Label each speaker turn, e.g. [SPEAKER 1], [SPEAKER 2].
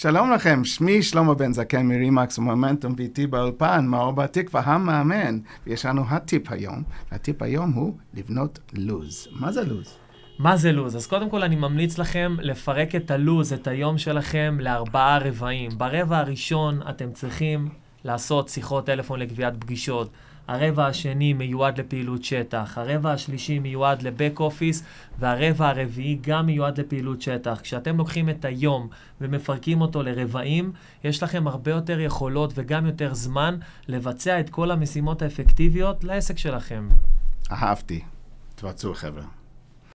[SPEAKER 1] שלום לכם, שמי שלמה בן זקן מרימקס ומומנטום ואיתי באולפן, מאור בתקווה המאמן. ויש לנו הטיפ היום, הטיפ היום הוא לבנות לוז. מה זה לוז?
[SPEAKER 2] מה זה לוז? אז קודם כל אני ממליץ לכם לפרק את הלוז, את היום שלכם, לארבעה רבעים. ברבע הראשון אתם צריכים לעשות שיחות טלפון לקביעת פגישות. הרבע השני מיועד לפעילות שטח, הרבע השלישי מיועד לבק אופיס, והרבע הרביעי גם מיועד לפעילות שטח. כשאתם לוקחים את היום ומפרקים אותו לרבעים, יש לכם הרבה יותר יכולות וגם יותר זמן לבצע את כל המשימות האפקטיביות לעסק שלכם.
[SPEAKER 1] אהבתי. תבצעו חבר'ה.